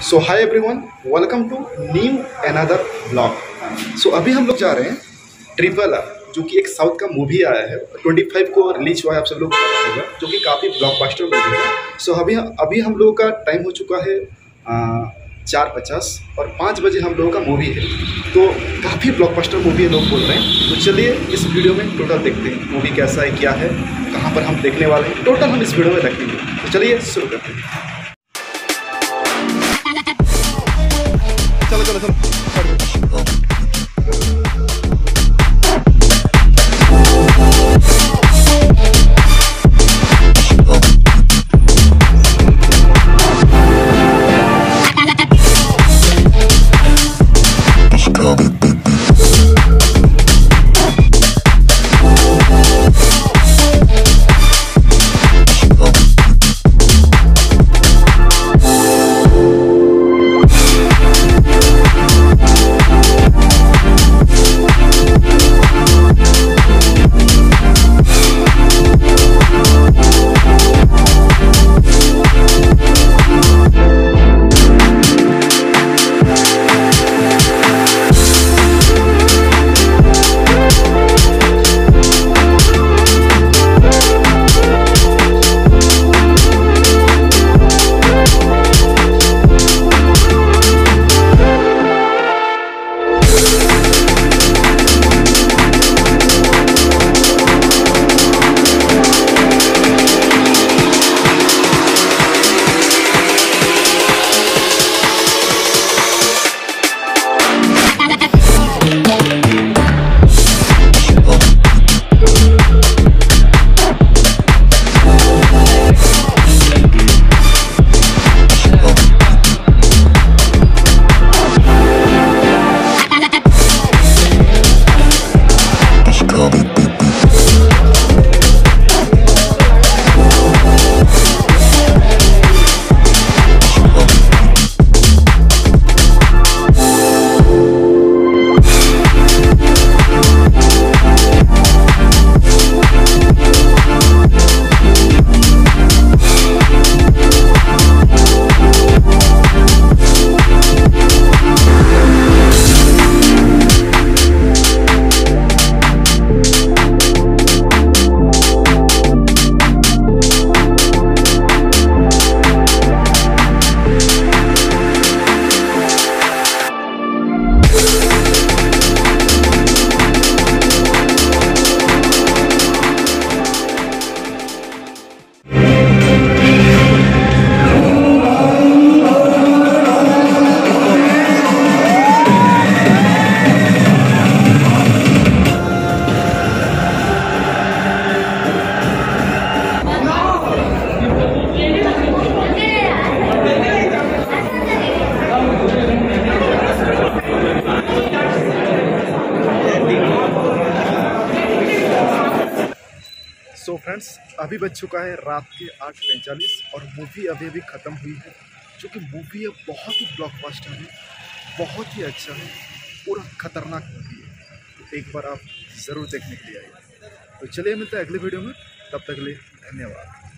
So hi everyone welcome to new another blog so अभी हम लोग जा रहे हैं ट्रिपल आर जो कि एक साउथ का मूवी आया है। 25 को रिलीज़ हुआ है, आप सब लोग जो कि काफ़ी ब्लॉकबस्टर मूवी है। सो अभी अभी हम लोगों का टाइम हो चुका है चार पचास और पाँच बजे हम लोगों का मूवी है। तो काफ़ी ब्लॉकबस्टर मूवी है लोग बोल रहे हैं। तो चलिए इस वीडियो में टोटल देखते हैं मूवी कैसा है, क्या है, कहाँ पर हम देखने वाले हैं। टोटल हम इस वीडियो में देखेंगे तो चलिए शुरू करते हैं। Go, go, go, go. Friends अभी बज चुका है रात के आठ पैंतालीस और मूवी अभी अभी ख़त्म हुई है, जो कि मूवी अब बहुत ही ब्लॉकबस्टर है, बहुत ही अच्छा है और खतरनाक मूवी है। तो एक बार आप ज़रूर देखने के लिए आइए। तो चलिए मिलते हैं अगले वीडियो में, तब तक के लिए धन्यवाद।